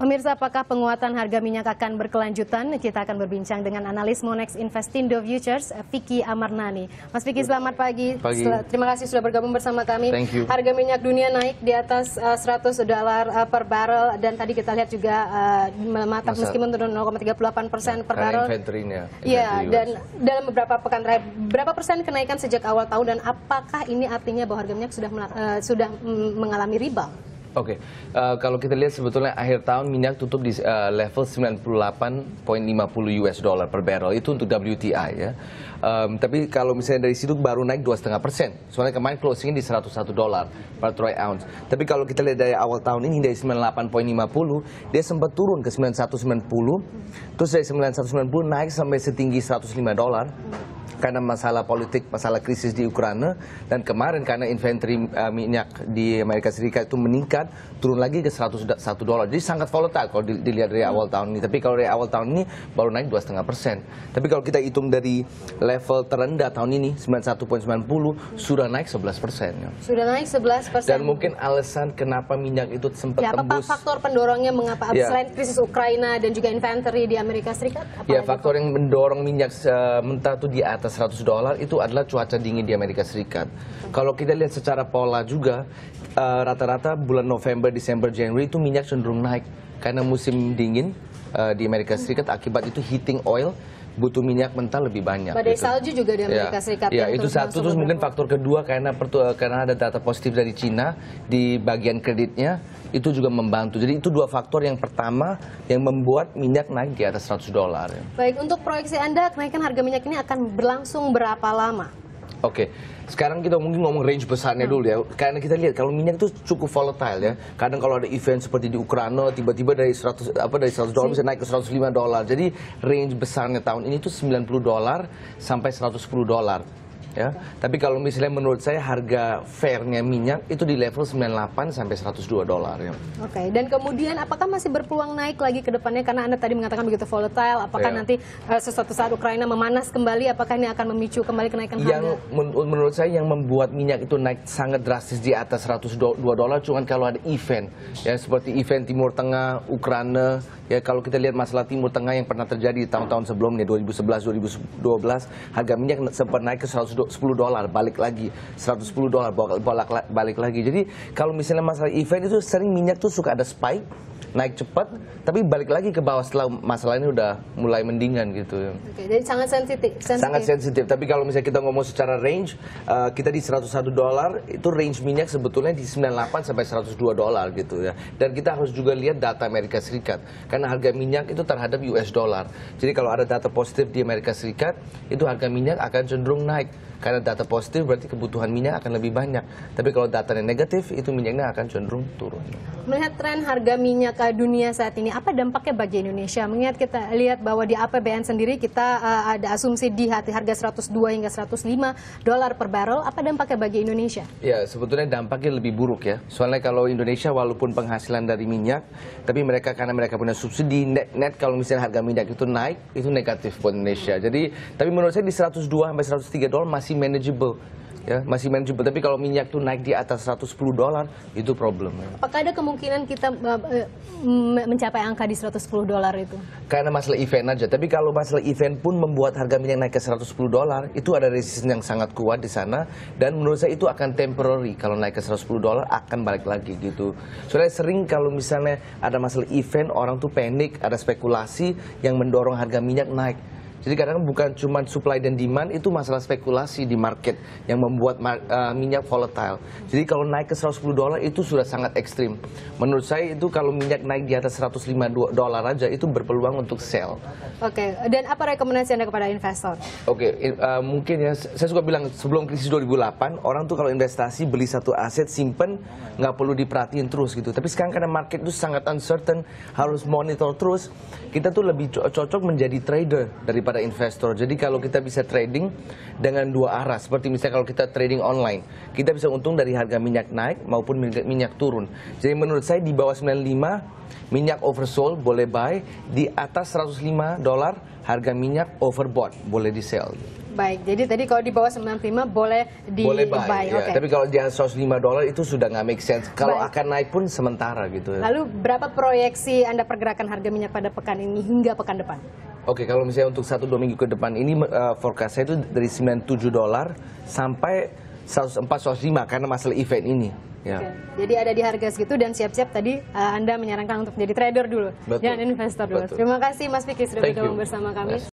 Pemirsa, apakah penguatan harga minyak akan berkelanjutan? Kita akan berbincang dengan analis Monex Investindo Futures, Vicky Amarnani. Mas Vicky, selamat pagi. pagi. Terima kasih sudah bergabung bersama kami. Thank you. Harga minyak dunia naik di atas uh, 100 dolar uh, per barrel dan tadi kita lihat juga uh, melemah Masa- meskipun turun 0,38 persen per Karena barrel. inventory-nya. Iya, dan dalam beberapa pekan terakhir, berapa persen kenaikan sejak awal tahun dan apakah ini artinya bahwa harga minyak sudah eh, sudah mm, mengalami rebound? Oke, eh, kalau kita lihat sebetulnya akhir tahun minyak tutup di eh, level 98.50 US dollar per barrel itu untuk WTI ya. Em, tapi kalau misalnya dari situ baru naik 2,5 persen. Soalnya kemarin closingnya di 101 dolar per troy ounce. Tapi kalau kita lihat dari awal tahun ini dari 98.50 dia sempat turun ke 9190. Terus dari 9190 naik sampai setinggi 105 dolar karena masalah politik, masalah krisis di Ukraina dan kemarin karena inventory uh, minyak di Amerika Serikat itu meningkat turun lagi ke 101 dolar. Jadi sangat volatile kalau di- dilihat dari awal tahun ini. Tapi kalau dari awal tahun ini baru naik 2,5 persen. Tapi kalau kita hitung dari level terendah tahun ini 91.90 sudah naik 11 persen. ya. Sudah naik 11 persen. Dan mungkin alasan kenapa minyak itu sempat Ya, apa tembus. faktor pendorongnya mengapa Ya. selain krisis Ukraina dan juga inventory di Amerika Serikat? Ya faktor yang mendorong minyak eh, mentah itu di atas 100 dolar itu adalah cuaca dingin di Amerika Serikat. Kalau kita lihat secara pola juga eh, rata-rata bulan November, Desember, Januari itu minyak cenderung naik karena musim dingin eh, di Amerika Serikat akibat itu heating oil butuh minyak mentah lebih banyak. Badai gitu. salju juga di Amerika Ya, Serikat Ya, itu satu terus mungkin faktor kedua karena pertu- karena ada data positif dari Cina di bagian kreditnya itu juga membantu. Jadi itu dua faktor yang pertama yang membuat minyak naik di atas 100 dolar. Baik, untuk proyeksi Anda kenaikan harga minyak ini akan berlangsung berapa lama? Oke, sekarang kita mungkin ngomong range besarnya dulu ya. Karena kita lihat kalau minyak itu cukup volatile ya. Kadang kalau ada event seperti di Ukraina tiba-tiba dari 100 apa dari 100 dolar bisa naik ke 105 dolar. Jadi range besarnya tahun ini tuh 90 dolar sampai 110 dolar. Ya, tapi kalau misalnya menurut saya harga fairnya minyak itu di level 98 sampai 102 dolar ya. Oke, dan kemudian apakah masih berpeluang naik lagi ke depannya karena Anda tadi mengatakan begitu volatile, apakah Ya. nanti eh, sesuatu saat Ukraina memanas kembali apakah ini akan memicu kembali kenaikan yang harga? men- menurut saya yang membuat minyak itu naik sangat drastis di atas 102 dolar cuman kalau ada event ya seperti event Timur Tengah, Ukraina ya kalau kita lihat masalah Timur Tengah yang pernah terjadi di tahun-tahun sebelumnya 2011 2012 harga minyak sempat naik ke 110 dolar balik lagi 110 dolar bolak balik lagi jadi kalau misalnya masalah event itu sering minyak tuh suka ada spike naik cepat tapi balik lagi ke bawah setelah masalah ini udah mulai mendingan gitu ya. Oke, jadi sangat sensitif. Sangat sensitif. Tapi kalau misalnya kita ngomong secara range, uh, kita di 101 dolar itu range minyak sebetulnya di 98 sampai 102 dolar gitu ya. Dan kita harus juga lihat data Amerika Serikat karena harga minyak itu terhadap US dollar. Jadi kalau ada data positif di Amerika Serikat, itu harga minyak akan cenderung naik. Karena data positif berarti kebutuhan minyak akan lebih banyak. Tapi kalau datanya negatif, itu minyaknya akan cenderung turun. Melihat tren harga minyak dunia saat ini, apa dampaknya bagi Indonesia? Mengingat kita lihat bahwa di APBN sendiri kita eh, ada asumsi di hati harga 102 hingga 105 dolar per barrel. Apa dampaknya bagi Indonesia? Ya, sebetulnya dampaknya lebih buruk ya. Soalnya kalau Indonesia walaupun penghasilan dari minyak, tapi mereka karena mereka punya subsidi net, net kalau misalnya harga minyak itu naik, itu negatif buat Indonesia. Jadi, tapi menurut saya di 102 sampai 103 dolar masih manageable. Ya, masih manageable. Tapi kalau minyak tuh naik di atas 110 dolar, itu problem. ya. Apakah ada kemungkinan kita eh, mencapai angka di 110 dolar itu? Karena masalah event aja. Tapi kalau masalah event pun membuat harga minyak naik ke 110 dolar, itu ada resistance yang sangat kuat di sana. Dan menurut saya itu akan temporary. Kalau naik ke 110 dolar akan balik lagi gitu. Soalnya sering kalau misalnya ada masalah event, orang tuh panik, ada spekulasi yang mendorong harga minyak naik. Jadi kadang bukan cuma supply dan demand, itu masalah spekulasi di market yang membuat mar- uh, minyak volatile. Jadi kalau naik ke 110 dolar itu sudah sangat ekstrim. Menurut saya itu kalau minyak naik di atas 105 do- dolar aja itu berpeluang untuk sell. Oke, dan apa rekomendasi Anda kepada investor? Oke, i- uh, mungkin ya saya suka bilang sebelum krisis 2008 orang tuh kalau investasi beli satu aset simpen nggak perlu diperhatiin terus gitu. Tapi sekarang karena market itu sangat uncertain harus monitor terus, kita tuh lebih co- cocok menjadi trader daripada kepada investor. Jadi kalau kita bisa trading dengan dua arah, seperti misalnya kalau kita trading online, kita bisa untung dari harga minyak naik maupun minyak, minyak turun. Jadi menurut saya di bawah 95 minyak oversold boleh buy, di atas 105 dolar harga minyak overbought boleh di sell. Baik, jadi tadi kalau di bawah 95 boleh di boleh buy, ya. Oke. tapi kalau di atas 105 dolar itu sudah nggak make sense. Kalau Baik. akan naik pun sementara gitu. ya. Lalu berapa proyeksi Anda pergerakan harga minyak pada pekan ini hingga pekan depan? Oke, kalau misalnya untuk satu dua minggu ke depan ini uh, forecast saya itu dari 97 dolar sampai 104 105 karena masalah event ini. Ya. Oke. Jadi ada di harga segitu dan siap-siap tadi uh, Anda menyarankan untuk menjadi trader dulu, Betul. jangan investor dulu. Betul. Terima kasih Mas Fikri sudah bergabung bersama kami. Yes.